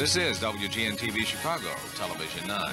This is WGN TV Chicago, Television 9.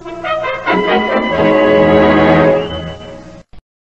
Música